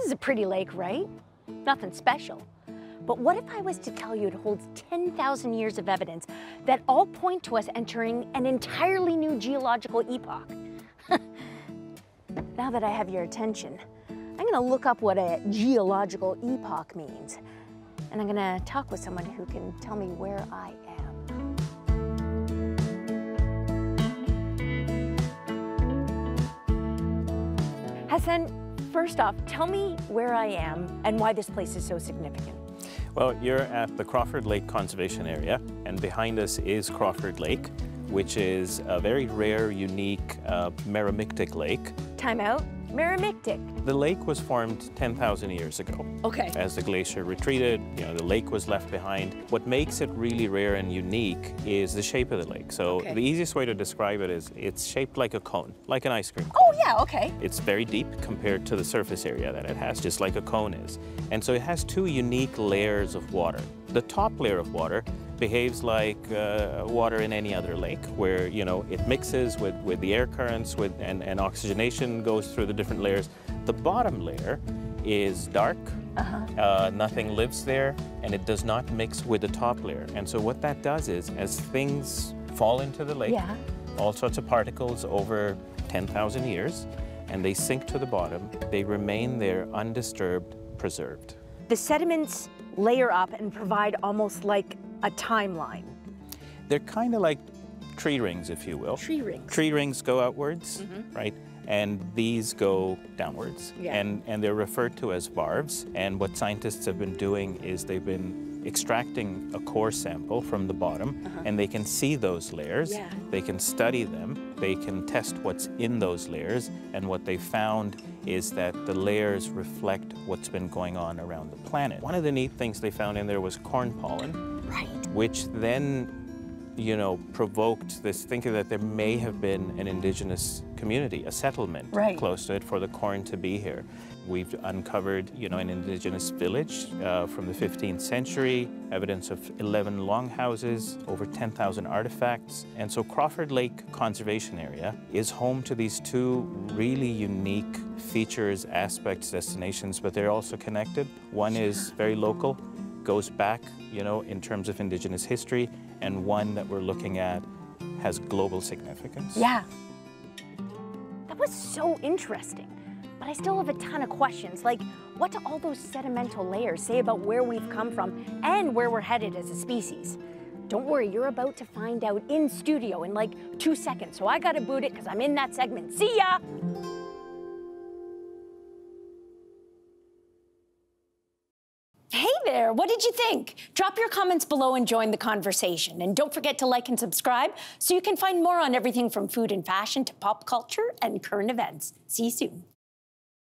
This is a pretty lake, right? Nothing special. But what if I was to tell you it holds 10,000 years of evidence that all point to us entering an entirely new geological epoch? now that I have your attention, I'm gonna look up what a geological epoch means. And I'm gonna talk with someone who can tell me where I am. Hassan, first off, tell me where I am and why this place is so significant. Well, you're at the Crawford Lake Conservation Area, and behind us is Crawford Lake, which is a very rare, unique uh, meromictic lake. Time out. Meromictic. The lake was formed 10,000 years ago. Okay. As the glacier retreated, you know, the lake was left behind. What makes it really rare and unique is the shape of the lake. So Okay. the easiest way to describe it is it's shaped like a cone, like an ice cream cone. Oh, yeah, okay. It's very deep compared to the surface area that it has, just like a cone is. And so it has two unique layers of water. The top layer of water behaves like uh, water in any other lake, where you know it mixes with, with the air currents, with and, and oxygenation goes through the different layers. The bottom layer is dark. Uh, nothing lives there, and it does not mix with the top layer. And so what that does is, as things fall into the lake, Yeah. all sorts of particles over 10,000 years, and they sink to the bottom. They remain there undisturbed, preserved. The sediments layer up and provide almost like a timeline. They're kind of like tree rings, if you will. Tree rings. Tree rings go outwards, mm-hmm. right? And these go downwards. Yeah. And, and they're referred to as varves. And what scientists have been doing is they've been extracting a core sample from the bottom, uh-huh. and they can see those layers. Yeah. They can study them. They can test what's in those layers. And what they found is that the layers reflect what's been going on around the planet. One of the neat things they found in there was corn pollen Right. which then, you know, provoked this thinking that there may have been an indigenous community, a settlement Right. close to it for the corn to be here. We've uncovered, you know, an indigenous village uh, from the 15th century, evidence of 11 longhouses, over 10,000 artifacts. And so Crawford Lake Conservation Area is home to these two really unique features, aspects, destinations, but they're also connected. One is very local, goes back, you know, in terms of indigenous history, and one that we're looking at has global significance. Yeah. That was so interesting. But I still have a ton of questions. Like, what do all those sedimental layers say about where we've come from and where we're headed as a species? Don't worry, you're about to find out in studio in like two seconds. So I gotta boot it because I'm in that segment. See ya! There, what did you think? Drop your comments below and join the conversation. And don't forget to like and subscribe so you can find more on everything from food and fashion to pop culture and current events. See you soon.